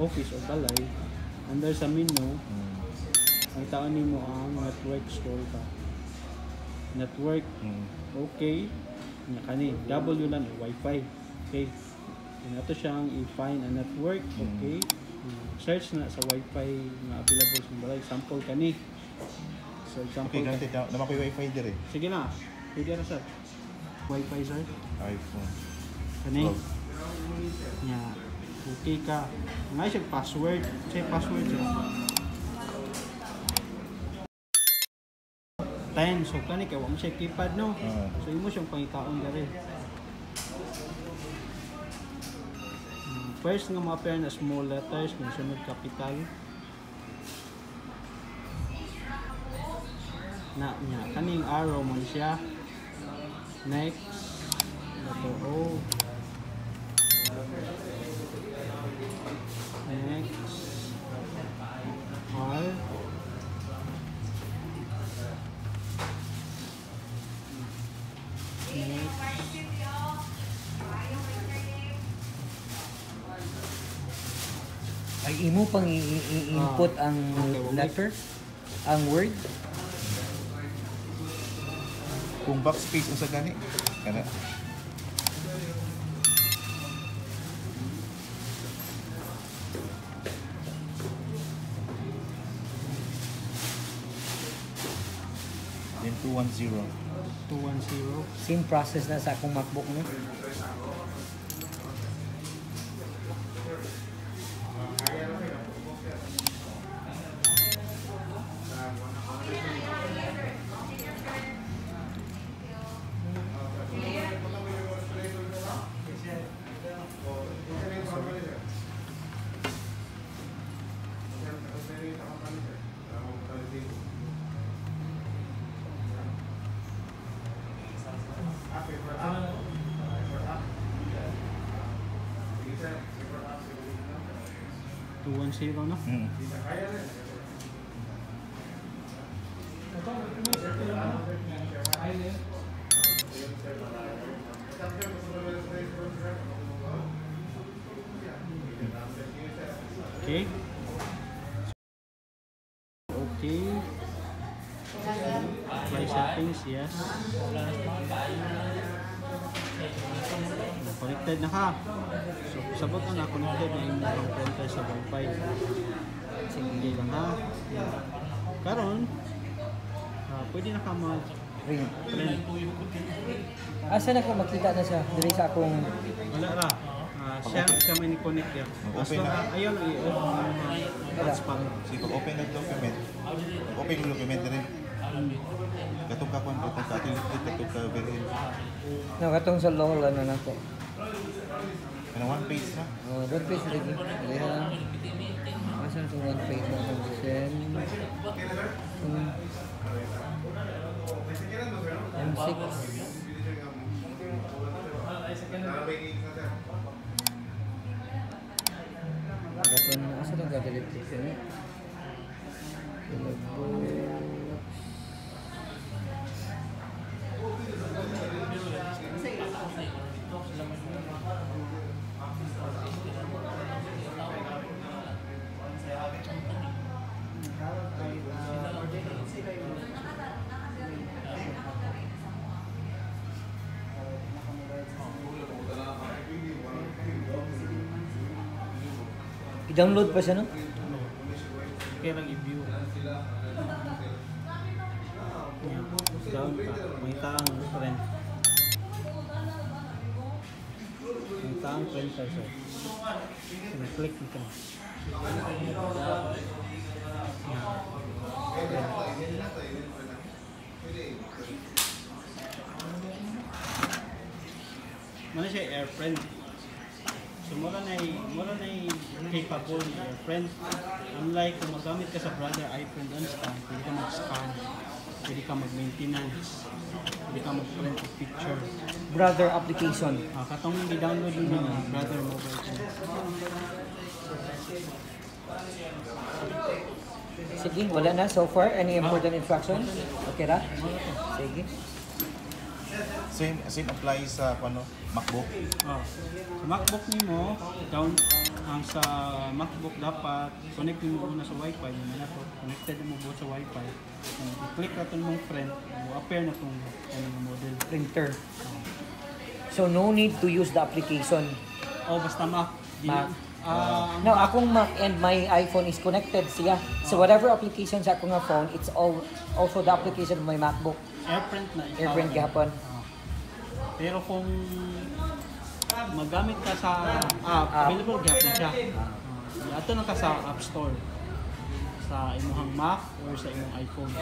office o balay, under sa menu, Mm. ang taon nimo ang network scroll ka. Network, Mm. okay. Nya kani, W lang, wifi. Okay. And ato siyang i-find a network, okay. Mm, Search na sa wifi nga available sa balay. Sample kani. So example, Okay, granted na naman ko yung wifi dire. sige na. Pwede na sir. Wifi sir. iPhone. Kani. Log. Okay ka. Nga siya password. Siya password siya. 10. So kani kay wa mo siya keypad no. Oo. So imo siyang pangitaon dere. Hmm, First nga ma-appear na small letters, nga sunod capital. Na nya kaning arrow man siya. Next, letter O. Ay imo pang i-input ang Okay, well, letter, ang word. Kung backspace unsa gani? Kana. Then 210. 210. Same process na sa akong MacBook no. Two one no? Mm. Okay. Okay. Apply settings, yes. Connected na ka. So, sabot na na connected na yung mga printer sa wifi. Sige lang ha. Yan. Karon, ah, pwede na ka mag Ring. Asa na ko makita na siya diri sa akong Wala ra. Ah, siya, siya may ni-connect yan. As long na. yung mga hotspot. Si pag open ng document, open yung document rin. Katong ka kung katong ka ating katong ka very no katong sa LOL ano na ko. Kana one page na. Oh, one page lagi. Kaya asa na itong one page na itong. Um, M6. Dapat asa na gagalit ko niya. I-download pa siya no? Kaya. Yan. Down ka. May taang friend. Friend ka sir. So, click mo ka. Mana siya airfriend. So mura na mura na capable ni airfriend. Unlike kung magamit ka sa brother iPhone on scan, pwede ka mag-scan, pwede ka mag-maintenance, pwede ka mag-print of picture. Brother application. Ah, katong i-download mo na brother mobile phone. Sige, wala na so far. Any important instruction? Okay ra? Sige. Same same apply sa ano MacBook. Oh. Sa MacBook nimo, down ang sa MacBook dapat connect mo muna sa Wi-Fi yung na to connected mo buot sa Wi-Fi Kung i-click na itong mong friend mo appear na itong ano model Printer. So no need to use the application. o basta Mac Di- Mac. ah, ang Now, akong Mac and my iPhone is connected siya. So whatever application sa akong phone, it's all also the application of my MacBook. AirPrint na ikaw AirPrint gihapon. Ah. pero kung magamit ka sa app, App. available gihapon siya uh, ato na ka sa App Store sa imong Mac or sa imong iPhone